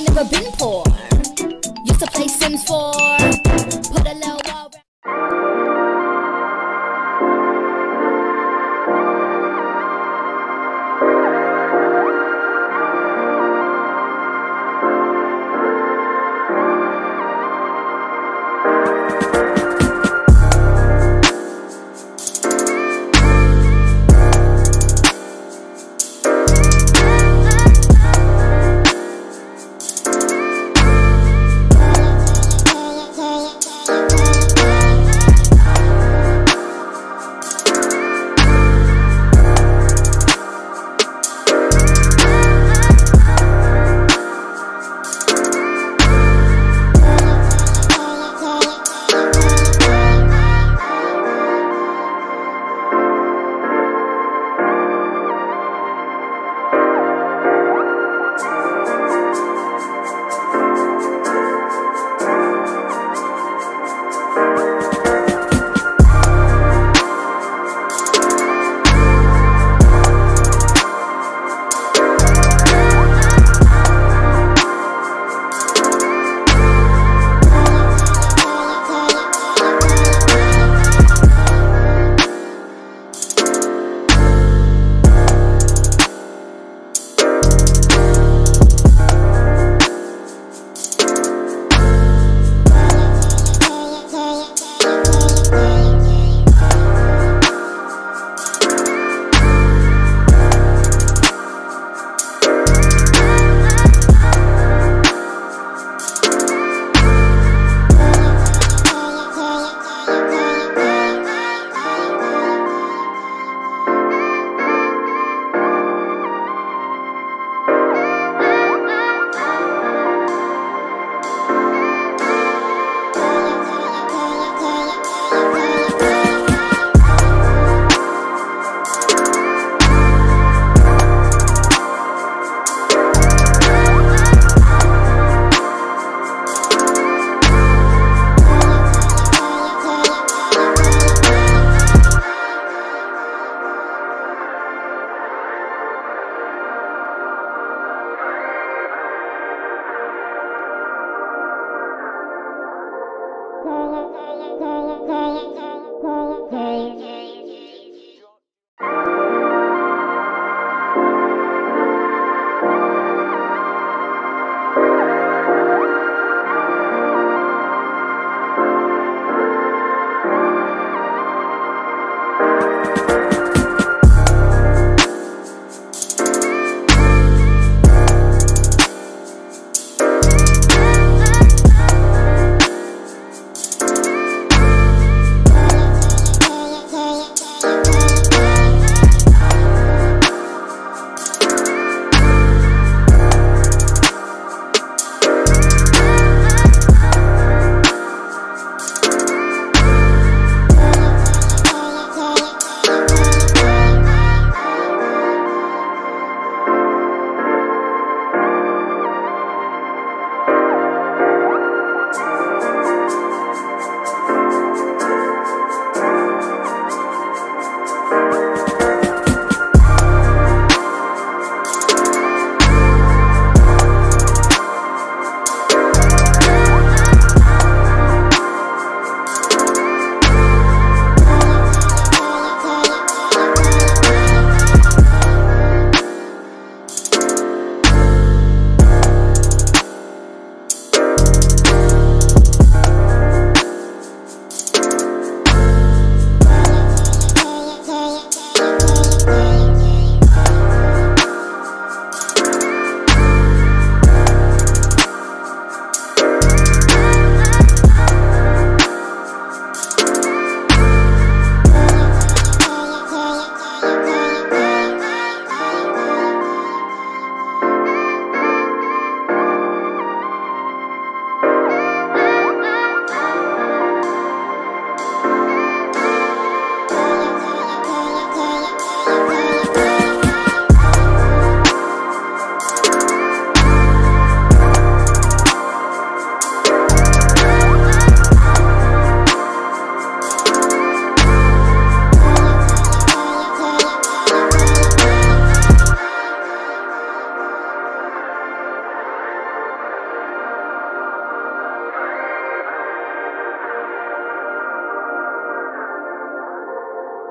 ain't never been poor. Used to play Sims 4. Put a little wall.